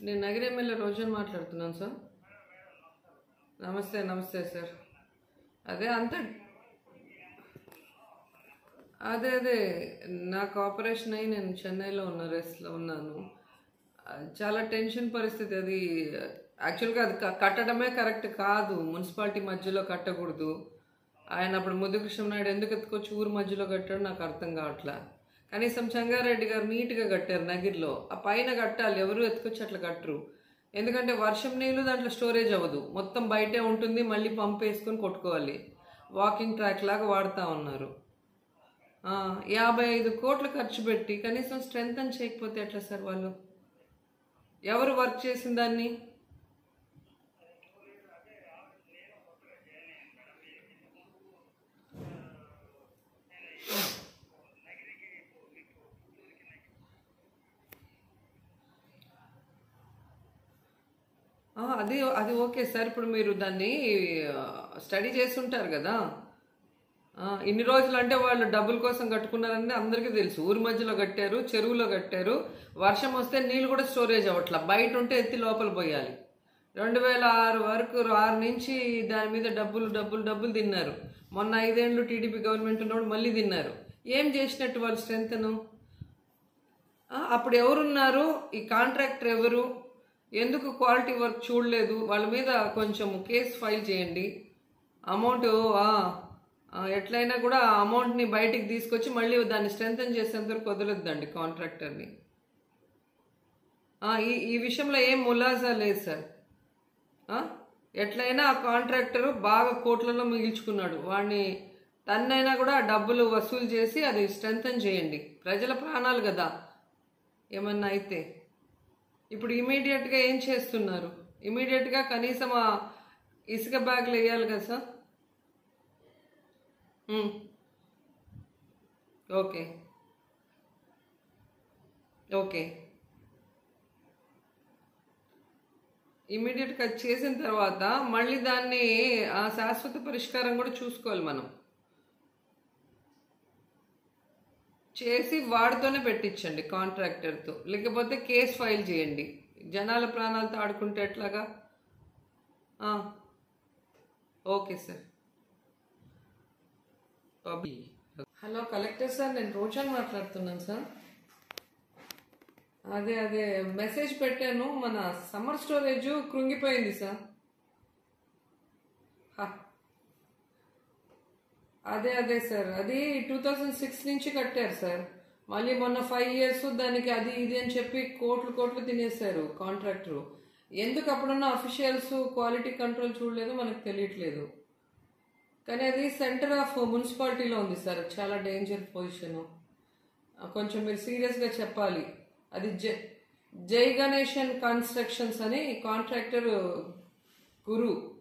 నేను నగర ఎమ్మెల్యే రోజన్ మాట్లాడుతున్నాను సార్. నమస్తే నమస్తే సార్. అదే అంత అదే అదే నాకు ఆపరేషన్ అయ్యి నేను చెన్నైలో ఉన్న రెస్ట్లో ఉన్నాను. చాలా టెన్షన్ పరిస్థితి అది. యాక్చువల్గా అది కట్టడమే కరెక్ట్ కాదు. మున్సిపాలిటీ మధ్యలో కట్టకూడదు. ఆయన అప్పుడు ముద్దుకృష్ణ నాయుడు ఎందుకు ఎత్తుకొచ్చి ఊరు మధ్యలో కట్టాడు నాకు అర్థం కావట్లే. కనీసం చంగారెడ్డి గారు నీట్గా కట్టారు నగిరిలో. ఆ పైన కట్టాలి ఎవరు ఎత్తుకొచ్చి అట్లా కట్టరు. ఎందుకంటే వర్షం నీళ్ళు దాంట్లో స్టోరేజ్ అవ్వదు. మొత్తం బయటే ఉంటుంది మళ్ళీ పంప్ వేసుకొని కొట్టుకోవాలి. వాకింగ్ ట్రాక్ లాగా వాడుతూ ఉన్నారు. యాభై ఐదు కోట్లు ఖర్చు పెట్టి కనీసం స్ట్రెంగ్ అని చేయకపోతే ఎట్లా సార్ వాళ్ళు? ఎవరు వర్క్ చేసిన దాన్ని? అది అది ఓకే సార్. ఇప్పుడు మీరు దాన్ని స్టడీ చేస్తుంటారు కదా. ఇన్ని రోజులు అంటే వాళ్ళు డబ్బుల కోసం కట్టుకున్నారని అందరికీ తెలుసు. ఊరి మధ్యలో కట్టారు చెరువులో కట్టారు. వర్షం వస్తే నీళ్ళు కూడా స్టోరేజ్ అవ్వట్లా. బయట ఉంటే ఎత్తి లోపల పోయాలి. రెండు వేల ఆరు వరకు ఆరు నుంచి దాని మీద డబ్బులు డబ్బులు డబ్బులు తిన్నారు. మొన్న ఐదేళ్ళు టీడీపీ గవర్నమెంట్ ఉన్నప్పుడు మళ్ళీ తిన్నారు. ఏం చేసినట్టు వాళ్ళు స్ట్రెంగ్త్ను? అప్పుడు ఎవరున్నారు? ఈ కాంట్రాక్టర్ ఎవరు? ఎందుకు క్వాలిటీ వర్క్ చూడలేదు? వాళ్ళ మీద కొంచెం కేసు ఫైల్ చేయండి. అమౌంట్ ఎట్లయినా కూడా ఆ అమౌంట్ని బయటికి తీసుకొచ్చి మళ్ళీ దాన్ని స్ట్రెంగ్తన్ చేసేంత వరకు వదలొద్దండి కాంట్రాక్టర్ని ఈ ఈ విషయంలో ఏం ములాజా లేదు సార్. ఎట్లయినా ఆ కాంట్రాక్టరు బాగా కోట్లలో మిగిల్చుకున్నాడు. వాడిని తన్నైనా కూడా డబ్బులు వసూలు చేసి అది స్ట్రెంగ్తన్ చేయండి. ప్రజల ప్రాణాలు కదా. ఏమన్నా అయితే. ఇప్పుడు ఇమీడియట్గా ఏం చేస్తున్నారు? ఇమీడియట్గా కనీసం ఆ ఇసుక బ్యాగ్లు వేయాలి కదా సార్? ఓకే ఓకే ఇమీడియట్గా చేసిన తర్వాత మళ్ళీ దాన్ని ఆ శాశ్వత పరిష్కారం కూడా చూసుకోవాలి మనం. చేసి వాడితోనే పెట్టించండి కాంట్రాక్టర్తో. లేకపోతే కేసు ఫైల్ చేయండి. జనాల ప్రాణాలతో ఆడుకుంటే ఎట్లాగా? Okay sir. Hello collector sir నేను రోజాన్ మాట్లాడుతున్నాను సార్. అదే అదే మెసేజ్ పెట్టాను. మన సమ్మర్ స్టోరేజ్ కృంగిపోయింది సార్. అదే అదే సార్. అది టూ థౌజండ్ సిక్స్ నుంచి కట్టారు సార్. మళ్ళీ మొన్న ఫైవ్ ఇయర్స్ దానికి అది ఇది అని చెప్పి కోట్లు కోట్లు తినేశారు కాంట్రాక్టరు. ఎందుకు అప్పుడున్న అఫీషియల్స్ క్వాలిటీ కంట్రోల్ చూడలేదు మనకు తెలియట్లేదు. కానీ అది సెంటర్ ఆఫ్ మున్సిపాలిటీలో ఉంది సార్. చాలా డేంజర్ పొజిషన్. కొంచెం మీరు సీరియస్గా చెప్పాలి. అది జై జై గణేషన్ కన్స్ట్రక్షన్స్ అని కాంట్రాక్టర్ గురు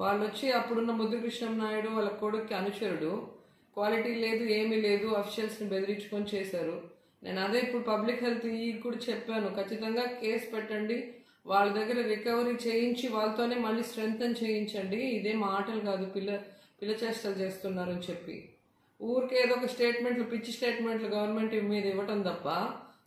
వాళ్ళు వచ్చి అప్పుడున్న ముద్దుకృష్ణం నాయుడు వాళ్ళ కొడుక్కి అనుచరుడు. క్వాలిటీ లేదు ఏమీ లేదు అఫీషియల్స్ని బెదిరించుకొని చేశారు. నేను అదే ఇప్పుడు పబ్లిక్ హెల్త్ ఈ కూడా చెప్పాను. ఖచ్చితంగా కేసు పెట్టండి వాళ్ళ దగ్గర రికవరీ చేయించి వాళ్ళతోనే మళ్ళీ స్ట్రెంగ్తన్ చేయించండి. ఇదే మాటలు కాదు పిల్ల పిల్ల చేష్టలు చేస్తున్నారని చెప్పి. ఊరికే ఏదో ఒక స్టేట్మెంట్లు పిచ్చి స్టేట్మెంట్లు గవర్నమెంట్ మీద ఇవ్వటం తప్ప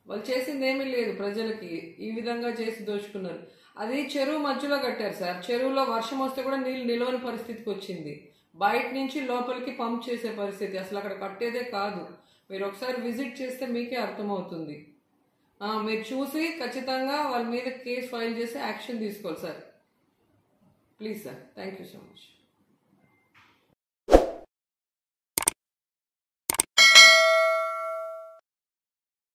వాళ్ళు చేసింది ఏమీ లేదు ప్రజలకి. ఈ విధంగా చేసి దోచుకున్నారు. అది చెరువు మధ్యలో కట్టారు సార్. చెరువులో వర్షం వస్తే కూడా నీళ్ళు నిలవని పరిస్థితికి వచ్చింది. బయట నుంచి లోపలికి పంప్ చేసే పరిస్థితి. అసలు అక్కడ కట్టేదే కాదు. మీరు ఒకసారి విజిట్ చేస్తే మీకే అర్థమవుతుంది. మీరు చూసి ఖచ్చితంగా వాళ్ళ మీద కేసు ఫైల్ చేసి యాక్షన్ తీసుకోవాలి sir. Please sir. Thank you so much.